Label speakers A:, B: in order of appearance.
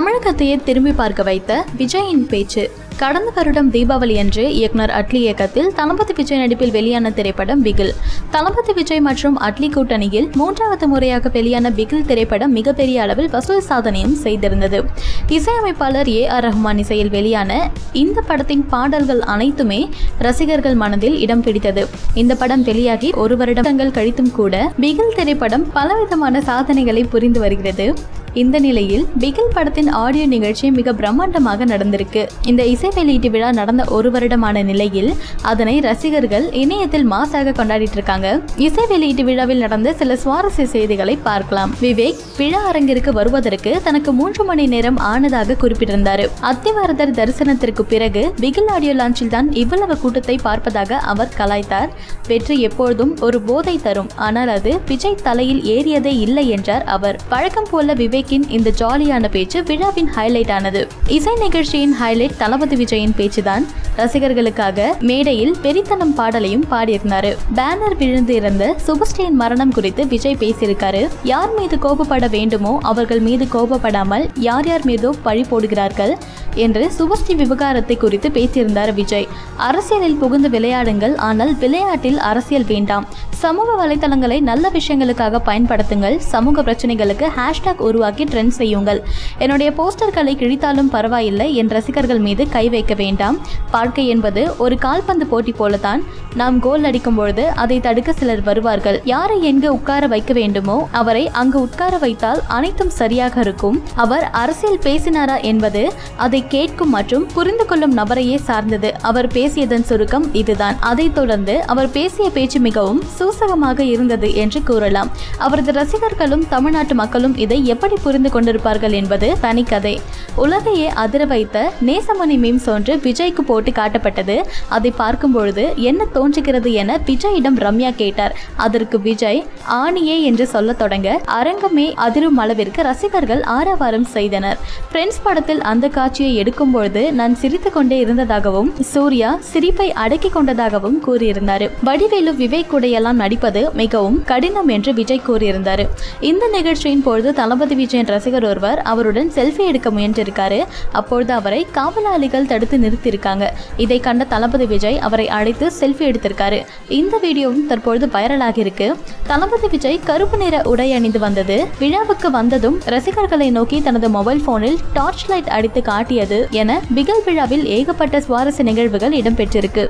A: தமிழகத்தையே திரும்பி பார்க்க வைத்த விஜயின் பேச்சு. கடந்த வருடம் தீபாவளி அன்று இயக்குனர் அட்லி இயக்கத்தில் தளபதி விஜய் நடிப்பில் வெளியான திரைப்படம் பிகில். தளபதி விஜய் மற்றும் அட்லி கூட்டணியில் மூன்றாவது முறையாக வெளியான பிகில் திரைப்படம் மிகப்பெரிய அளவில் வசூல் சாதனையும் செய்திருந்தது. இசையமைப்பாளர் ஏ ஆர் ரஹ்மான் இசையில் வெளியான இந்த படத்தின் பாடல்கள் அனைத்துமே ரசிகர்கள் மனதில் இடம் பிடித்தது. இந்த படம் வெளியாகி ஒரு வருடங்கள் கழித்தும் கூட பிகில் திரைப்படம் பலவிதமான சாதனைகளை புரிந்து வருகிறது. இந்த நிலையில் பிகில் படத்தின் ஆடியோ நிகழ்ச்சி மிக பிரம்மாண்டமாக நடந்திருக்கு. இந்த இசை வெளியீட்டு விழா நடந்த ஒரு வருடமான நிலையில் அதனை ரசிகர்கள் இணையத்தில் மாசாக கொண்டாடிட்டு இருக்காங்க. இசை வெளியீட்டு விழாவில் நடந்த சில சுவாரஸ்ய செய்திகளை பார்க்கலாம். விவேக் விழா அரங்கிற்கு வருவதற்கு தனக்கு மூன்று மணி நேரம் ஆனதாக குறிப்பிட்டிருந்தார். அத்திவாரதர் தரிசனத்திற்கு பிறகு பிகில் ஆடியோ லான்ச்சில் தான் இவ்வளவு கூட்டத்தை பார்ப்பதாக அவர் கலாய்த்தார். வெற்றி எப்பொழுதும் ஒரு போதை தரும். ஆனால் அது விஜய் தலையில் ஏறியதே இல்லை என்றார் அவர். பழக்கம் போல விவேக் விவேக்கின் இந்த ஜாலியான பேச்சு விழாவின் ஹைலைட் ஆனது. இசை நிகழ்ச்சியின் ஹைலைட் தளபதி விஜயின் பேச்சுதான். ரசிகர்களுக்காக மேடையில் பெரித்தனம் பாடலையும் பாடியிருந்தாரு. பேனர் விழுந்து இருந்த சுபஸ்ரீயின் மரணம் குறித்து விஜய் பேசியிருக்காரு. யார் மீது கோபப்பட வேண்டுமோ அவர்கள் மீது கோபப்படாமல் யார் யார் மீதோ பழி போடுகிறார்கள் என்று சுபஸ்ரீ விவகாரத்தை குறித்து பேசியிருந்தார் விஜய். அரசியலில் புகுந்து விளையாடுங்கள் ஆனால் விளையாட்டில் அரசியல் வேண்டாம். சமூக வலைதளங்களை நல்ல விஷயங்களுக்காக பயன்படுத்துங்கள் சமூக பிரச்சனைகளுக்கு ஹேஷ்டாக் உருவாக்கி ட்ரெண்ட் செய்யுங்கள். என்னுடைய போஸ்டர்களை கிழித்தாலும் பரவாயில்லை என் ரசிகர்கள் மீது கை வைக்க வேண்டாம். வாழ்க்கை என்பது ஒரு கால்பந்து போட்டி போலதான் நாம் கோல் அடிக்கும் பொழுது அதை தடுக்க சிலர் வருவார்கள். யாரை எங்கு உட்கார வைக்க வேண்டுமோ அவரை அங்கு உட்கார வைத்தால் அனைத்தும் சரியாக இருக்கும். அவர் அரசியல் பேசினாரா என்பது அதை கேட்கும் மற்றும் புரிந்து கொள்ளும் நபரையே சார்ந்தது. அவர் பேசியதன் சுருக்கம் இதுதான். அதைத் தொடர்ந்து அவர் பேசிய பேச்சு மிகவும் சூசகமாக இருந்தது என்று கூறலாம். அவரது ரசிகர்களும் தமிழ்நாட்டு மக்களும் இதை எப்படி புரிந்து கொண்டிருப்பார்கள் என்பது தனிக்கதை. உலகையே அதிர வைத்த நேசமணி மீம்ஸ் ஒன்று விஜய்க்கு போட்டு காட்டப்பட்டது. அதை பார்க்கும் பொழுது என்ன தோன்றுகிறது என விஜயிடம் ரம்யா கேட்டார். அதற்கு விஜய் ஆணியே என்று சொல்லத் தொடங்க அரங்கமே அதிரும் அளவிற்கு ரசிகர்கள் ஆரவாரம் செய்தனர். ஃப்ரெண்ட்ஸ் படத்தில் அந்த காட்சியை எடுக்கும் பொழுது நான் சிரித்து கொண்டே இருந்ததாகவும் சூர்யா சிரிப்பை அடக்கி கொண்டதாகவும் கூறியிருந்தார். வடிவேலு விவேக் கூடையெல்லாம் நடிப்பது மிகவும் கடினம் என்று விஜய் கூறியிருந்தார். இந்த நிகழ்ச்சியின் பொழுது தளபதி விஜயன் ரசிகர் ஒருவர் அவருடன் செல்ஃபி எடுக்க முயன்றிருக்காரு. அப்பொழுது அவரை காவலாளிகள் தடுத்து நிறுத்தியிருக்காங்க. இதை கண்ட தளபதி விஜய் அவரை அழைத்து செல்ஃபி எடுத்திருக்காரு. இந்த வீடியோவும் தற்பொழுது வைரலாக இருக்கு. தளபதி விஜய் கருப்பு நிற உடை அணிந்து வந்தது. விழாவுக்கு வந்ததும் ரசிகர்களை நோக்கி தனது மொபைல் போனில் டார்ச் லைட் அடித்து காட்டியது என பிகல் விழாவில் ஏகப்பட்ட சுவாரஸ்ய நிகழ்வுகள் இடம்பெற்றிருக்கு.